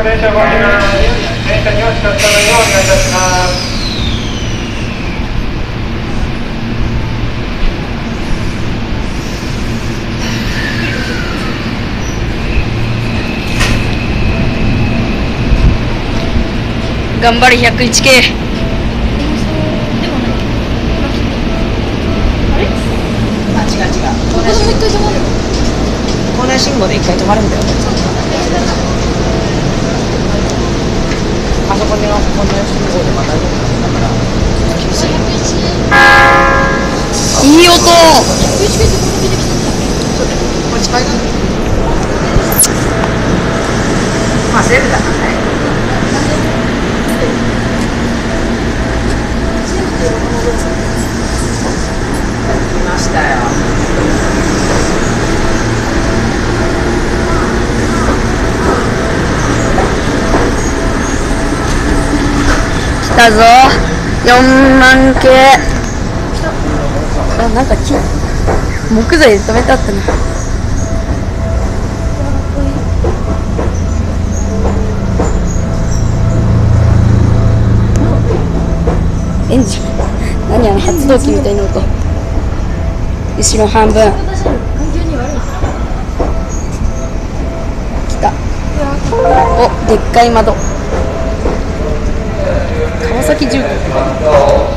く電お願いいたします頑張れ101系あ違う違う。校内信号校内信号で一回止まるんだよあそこに校内信号でまただ。から厳しいいい音まあセーフだからね来ましたよ来たぞ。4万系。あなんか木。木材で止めてあったなエンジン。何あの発動機みたいな音。後ろ半分。来た。おでっかい窓。崎重工。